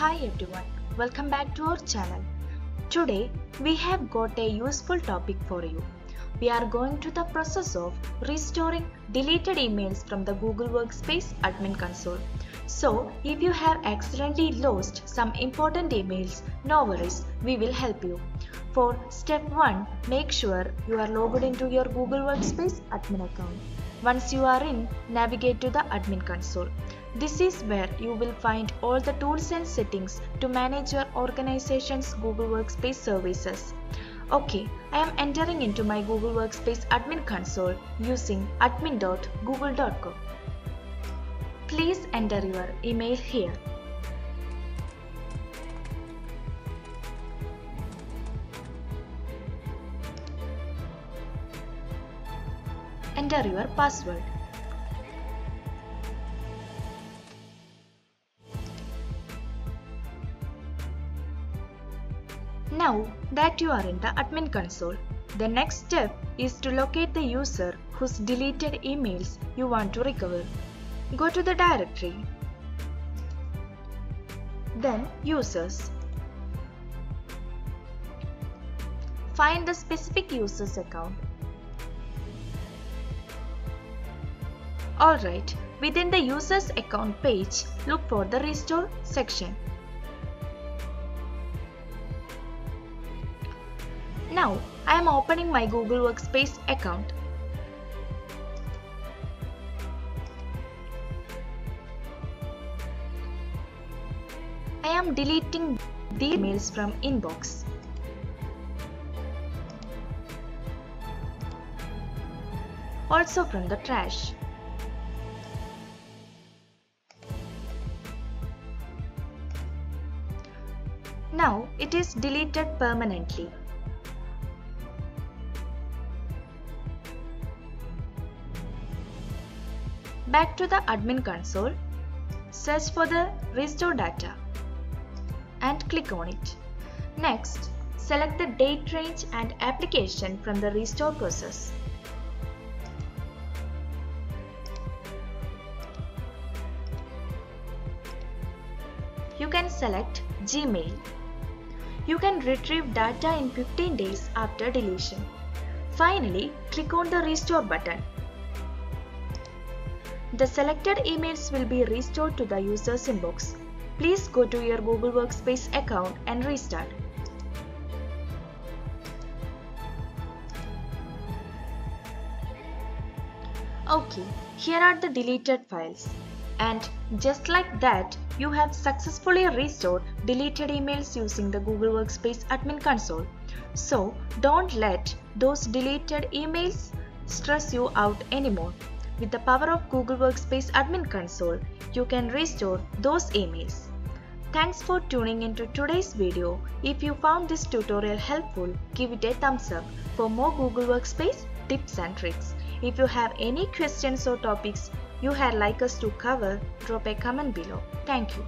Hi everyone, welcome back to our channel. Today we have got a useful topic for you. We are going to the process of restoring deleted emails from the Google Workspace admin console. So if you have accidentally lost some important emails, no worries, we will help you. For step 1, make sure you are logged into your Google Workspace admin account. Once you are in, navigate to the admin console. This is where you will find all the tools and settings to manage your organization's Google Workspace services. Okay, I am entering into my Google Workspace admin console using admin.google.com. Please enter your email here. Enter your password. Now that you are in the admin console, the next step is to locate the user whose deleted emails you want to recover. Go to the directory, then Users. Find the specific user's account. Alright, within the user's account page, look for the Restore section. Now I am opening my Google Workspace account. I am deleting the emails from inbox. Also from the trash. Now it is deleted permanently. Back to the admin console, search for the restore data and click on it. Next, select the date range and application from the restore process. You can select Gmail. You can retrieve data in 15 days after deletion. Finally, click on the restore button the selected emails will be restored to the user's inbox. Please go to your Google Workspace account and restart. Okay, here are the deleted files. And just like that, you have successfully restored deleted emails using the Google Workspace admin console. So don't let those deleted emails stress you out anymore. With the power of Google Workspace Admin Console, you can restore those emails. Thanks for tuning into today's video. If you found this tutorial helpful, give it a thumbs up. For more Google Workspace tips and tricks. If you have any questions or topics you had like us to cover, drop a comment below. Thank you.